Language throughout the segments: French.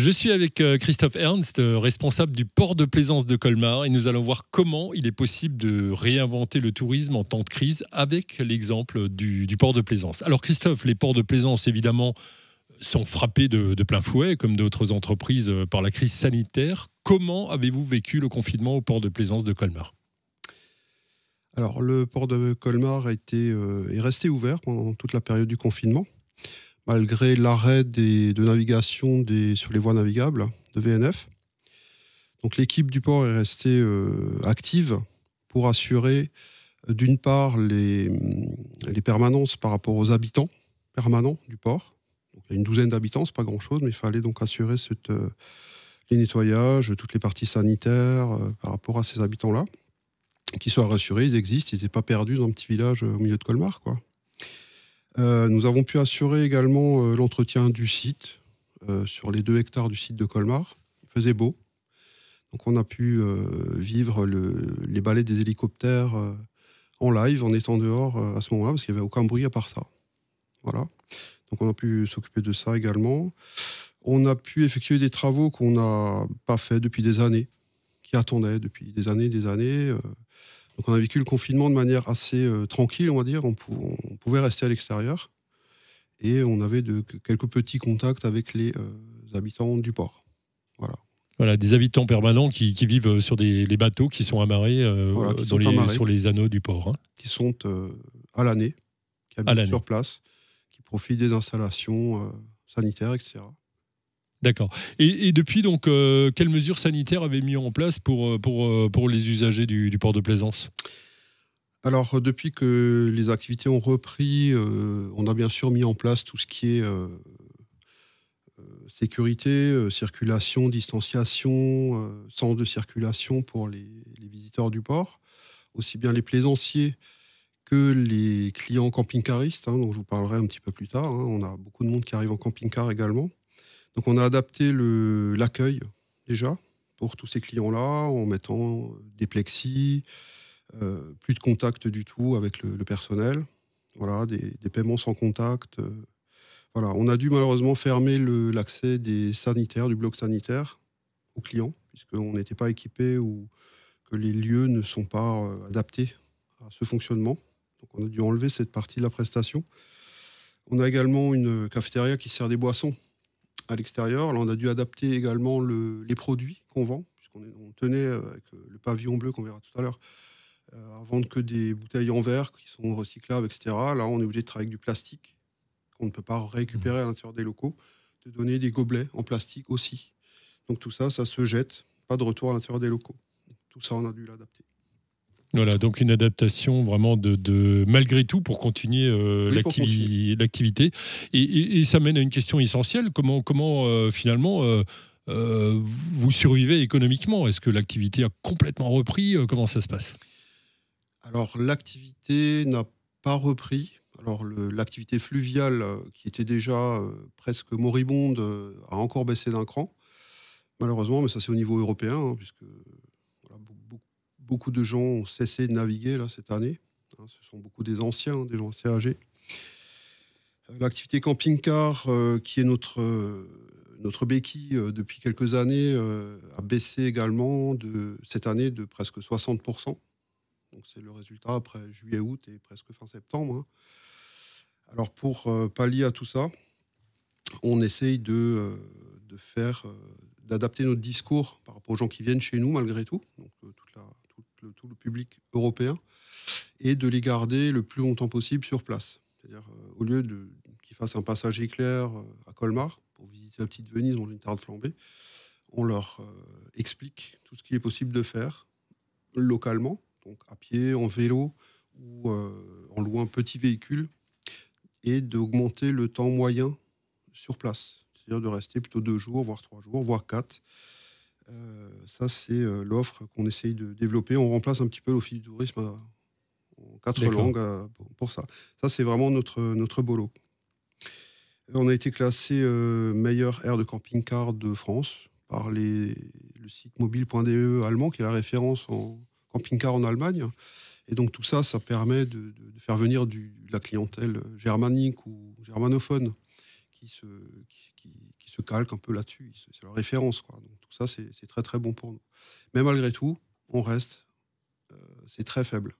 Je suis avec euh, Christophe Ernst, euh, responsable du port de plaisance de Colmar, et nous allons voir comment il est possible de réinventer le tourisme en temps de crise avec l'exemple du, port de plaisance. Alors Christophe, les ports de plaisance, évidemment, sont frappés de, plein fouet, comme d'autres entreprises, euh, par la crise sanitaire. Comment avez-vous vécu le confinement au port de plaisance de Colmar? Alors, le port de Colmar a été, est resté ouvert pendant toute la période du confinement malgré l'arrêt de navigation sur les voies navigables de VNF. Donc l'équipe du port est restée euh, active pour assurer euh, d'une part les, permanences par rapport aux habitants permanents du port. une douzaine d'habitants, c'est pas grand-chose, mais il fallait donc assurer euh, les nettoyages, toutes les parties sanitaires par rapport à ces habitants-là, qui soient rassurés, ils existent, ils n'étaient pas perdus dans un petit village au milieu de Colmar. Euh, nous avons pu assurer également euh, l'entretien du site euh, sur les deux hectares du site de Colmar. Il faisait beau. Donc on a pu vivre les balais des hélicoptères en live en étant dehors à ce moment-là parce qu'il n'y avait aucun bruit à part ça. Voilà. Donc on a pu s'occuper de ça également. On a pu effectuer des travaux qu'on n'a pas fait depuis des années, qui attendaient depuis des années, des années. Donc on a vécu le confinement de manière assez euh, tranquille, on va dire. On, pouvait rester à l'extérieur et on avait de, quelques petits contacts avec les euh, habitants du port. Voilà. Voilà, des habitants permanents qui, vivent euh, sur des les bateaux qui sont amarrés, sur les anneaux du port. Hein. Qui sont à l'année, qui habitent sur place, qui profitent des installations sanitaires, etc. D'accord. Et, depuis, donc, euh, quelles mesures sanitaires avez mis en place pour, euh, pour, euh, pour les usagers du, port de Plaisance? Alors, depuis que les activités ont repris, on a bien sûr mis en place tout ce qui est sécurité, circulation, distanciation, sens de circulation pour les, visiteurs du port, aussi bien les plaisanciers que les clients camping-caristes, hein, dont je vous parlerai un petit peu plus tard. Hein. On a beaucoup de monde qui arrive en camping-car également. Donc on a adapté l'accueil déjà pour tous ces clients-là en mettant des plexis, euh, plus de contact du tout avec le, personnel, voilà, des, paiements sans contact. Euh, on a dû malheureusement fermer l'accès des sanitaires, du bloc sanitaire aux clients, puisqu'on n'était pas équipé ou que les lieux ne sont pas euh, adaptés à ce fonctionnement. Donc on a dû enlever cette partie de la prestation. On a également une cafétéria qui sert des boissons à l'extérieur. Là, on a dû adapter également les produits qu'on vend, puisqu'on tenait euh, avec euh, le pavillon bleu qu'on verra tout à l'heure, euh, à vendre que des bouteilles en verre qui sont recyclables, etc. Là, on est obligé de travailler avec du plastique qu'on ne peut pas récupérer à l'intérieur des locaux, de donner des gobelets en plastique aussi. Donc tout ça, ça se jette, pas de retour à l'intérieur des locaux. Tout ça, on a dû l'adapter. Voilà, donc une adaptation vraiment de, malgré tout pour continuer euh, l'activité. Et, ça mène à une question essentielle comment, comment euh, finalement euh, vous survivez économiquement? Est-ce que l'activité a complètement repris? Comment ça se passe? Alors l'activité n'a pas repris. Alors l'activité fluviale, qui était déjà presque moribonde, a encore baissé d'un cran. Malheureusement, mais ça c'est au niveau européen, hein, puisque beaucoup de gens ont cessé de naviguer là, cette année. Hein, ce sont beaucoup des anciens, des gens assez âgés. Euh, l'activité camping-car, euh, qui est notre, euh, béquille depuis quelques années, a baissé également cette année de presque 60%. Donc c'est le résultat après juillet-août et presque fin septembre. Hein. Alors pour pallier à tout ça, on essaye faire, d'adapter notre discours par rapport aux gens qui viennent chez nous malgré tout. Tout le public européen, et de les garder le plus longtemps possible sur place. C'est-à-dire, euh, au lieu qu'ils fassent un passage éclair euh, à Colmar pour visiter la petite Venise dans une tarde flambée, on leur euh, explique tout ce qu'il est possible de faire localement, donc à pied, en vélo ou en louant un petit véhicule, et d'augmenter le temps moyen sur place. C'est-à-dire de rester plutôt deux jours, voire trois jours, voire quatre, ça, c'est euh, l'offre qu'on essaye de développer. On remplace un petit peu l'office du tourisme en quatre langues euh, pour ça. Ça, c'est vraiment notre, notre bolo. On a été classé meilleur aire de camping-car de France par les, le site mobile.de allemand, qui est la référence en camping-car en Allemagne. Et donc tout ça, ça permet de, faire venir du, de la clientèle germanique ou germanophone qui se, qui, se calquent un peu là-dessus. C'est leur référence. Quoi. Donc, tout ça, c'est très très bon pour nous. Mais malgré tout, on reste, c'est très faible.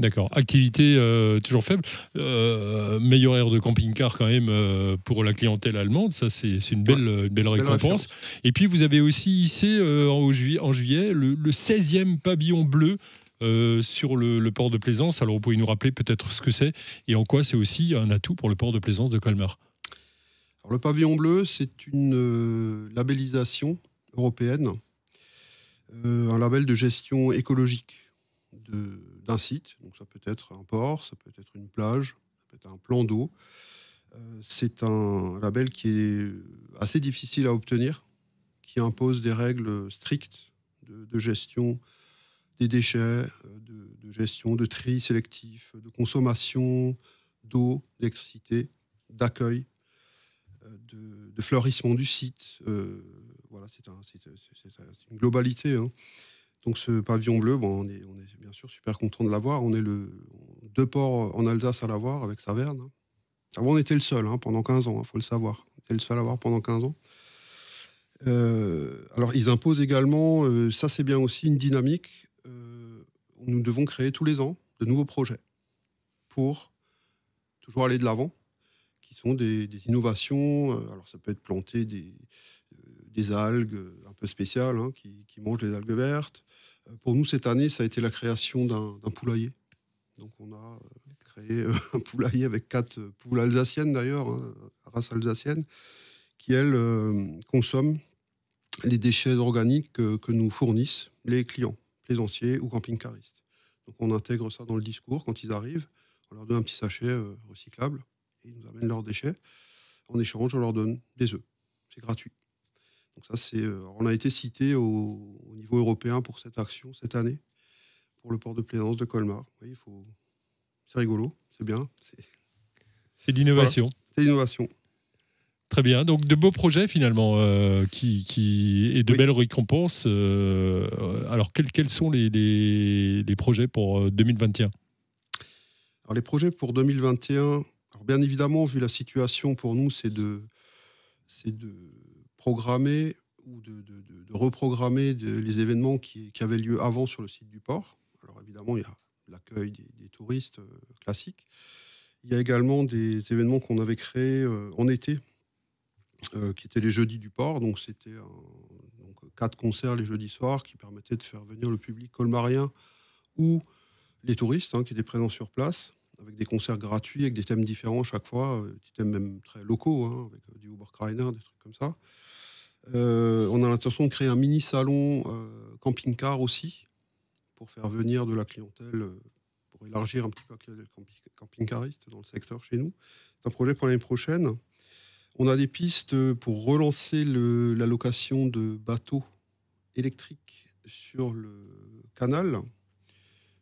D'accord. Activité euh, toujours faible. Euh, meilleur air de camping-car quand même euh, pour la clientèle allemande. Ça, c'est une belle, belle récompense. Et puis, vous avez aussi hissé en, juillet, en juillet le, 16e pavillon bleu sur le, port de Plaisance. Alors, vous pouvez nous rappeler peut-être ce que c'est et en quoi c'est aussi un atout pour le port de Plaisance de Colmar. Le pavillon bleu, c'est une labellisation européenne, un label de gestion écologique d'un site. Donc ça peut être un port, ça peut être une plage, ça peut être un plan d'eau. Euh, c'est un label qui est assez difficile à obtenir, qui impose des règles strictes de, gestion des déchets, euh, de, gestion de tri sélectif, de consommation d'eau, d'électricité, d'accueil, euh, de, fleurissement du site. voilà, c'est une globalité. Hein. Donc ce pavillon bleu, bon, on, est, on, est, bien sûr super content de l'avoir. On est le deux ports en Alsace à l'avoir avec Saverne. Avant, on était le seul hein, pendant 15 ans, il hein, faut le savoir. On était le seul à l'avoir pendant 15 ans. Euh, alors, ils imposent également, euh, ça c'est bien aussi, une dynamique. Euh, nous devons créer tous les ans de nouveaux projets pour toujours aller de l'avant, qui sont des, innovations. alors, ça peut être planter des, des algues un peu spéciales hein, qui, mangent les algues vertes. Pour nous, cette année, ça a été la création d'un poulailler. Donc, on a euh, créé euh, un poulailler avec quatre poules alsaciennes, d'ailleurs, hein, race alsacienne, qui, elles, euh, consomment les déchets organiques que, nous fournissent les clients, plaisanciers ou camping-caristes. Donc, on intègre ça dans le discours quand ils arrivent. On leur donne un petit sachet recyclable et ils nous amènent leurs déchets. En échange, on leur donne des œufs. C'est gratuit. Donc ça, c'est, euh, on a été cité au, niveau européen pour cette action cette année, pour le port de plaisance de Colmar. il faut... C'est rigolo, c'est bien. C'est d'innovation. C'est l'innovation. Très bien. Donc de beaux projets finalement euh, qui, qui, et de belles récompenses. Euh, alors quels, quels sont les, les, projets pour 2021 Alors les projets pour 2021, bien évidemment vu la situation pour nous, c'est de, c'est de programmer ou de, reprogrammer les événements qui, avaient lieu avant sur le site du port. Alors évidemment, il y a l'accueil des, touristes euh, classiques. Il y a également des événements qu'on avait créés euh, en été, euh, qui étaient les jeudis du port. Donc c'était quatre concerts les jeudis soirs qui permettaient de faire venir le public colmarien ou les touristes hein, qui étaient présents sur place, avec des concerts gratuits, avec des thèmes différents chaque fois, des thèmes même très locaux, hein, avec du Oberkreiner, des trucs comme ça. Euh, on a l'intention de créer un mini salon euh, camping-car aussi, pour faire venir de la clientèle, euh, pour élargir un petit peu la camping-cariste dans le secteur chez nous. C'est un projet pour l'année prochaine. On a des pistes pour relancer la location de bateaux électriques sur le canal,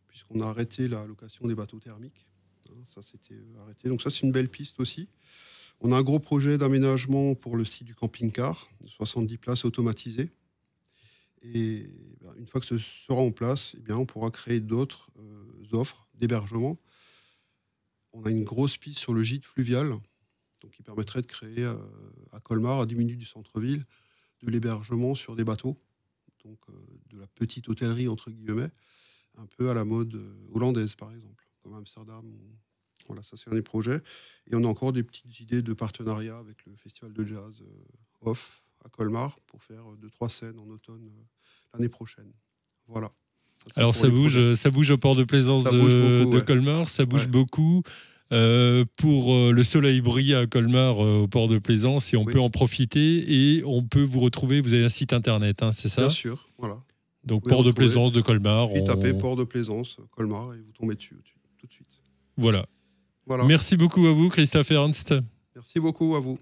puisqu'on a arrêté la location des bateaux thermiques. Hein, ça, s'était arrêté. Donc ça, c'est une belle piste aussi. On a un gros projet d'aménagement pour le site du camping-car, de 70 places automatisées. Et ben, une fois que ce sera en place, eh bien, on pourra créer d'autres euh, offres d'hébergement. On a une grosse piste sur le gîte fluvial, donc qui permettrait de créer euh, à Colmar, à 10 minutes du centre-ville, de l'hébergement sur des bateaux, donc euh, de la petite hôtellerie entre guillemets, un peu à la mode hollandaise par exemple, comme Amsterdam voilà, ça c'est un des projets. Et on a encore des petites idées de partenariat avec le festival de jazz euh, Off à Colmar pour faire euh, deux, trois scènes en automne euh, l'année prochaine. Voilà. Alors ça bouge, ça bouge au port de plaisance de, Colmar, ça bouge beaucoup. pour le soleil brille à Colmar au port de Plaisance et on peut en profiter et on peut vous retrouver. Vous avez un site internet, hein, c'est ça? Bien sûr, voilà. Donc port de Plaisance de Colmar. Vous tapez port de Plaisance Colmar et vous tombez dessus tout de suite. Voilà. Merci beaucoup à vous, Christophe Ernst. Merci beaucoup à vous.